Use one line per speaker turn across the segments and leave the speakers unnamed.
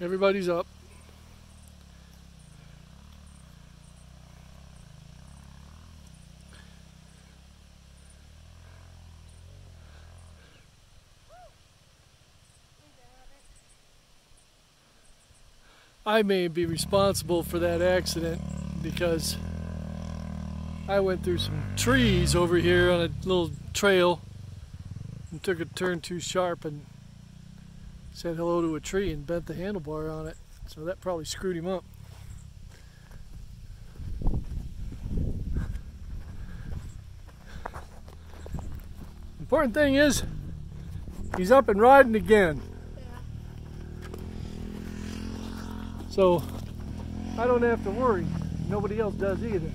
Everybody's up. I may be responsible for that accident because I went through some trees over here on a little trail and took a turn too sharp and said hello to a tree and bent the handlebar on it. So that probably screwed him up. Important thing is, he's up and riding again. So I don't have to worry. Nobody else does either.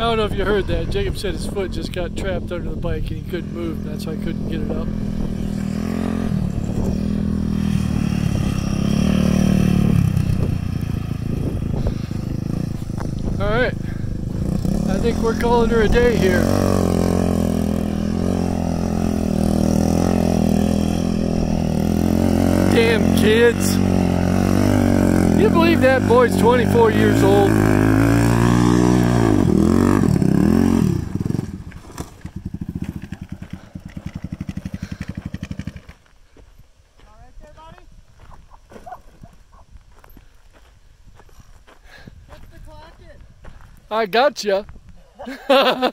I don't know if you heard that. Jacob said his foot just got trapped under the bike and he couldn't move. That's why I couldn't get it up. All right. I think we're calling her a day here. Damn kids. You believe that boy's 24 years old? I got you.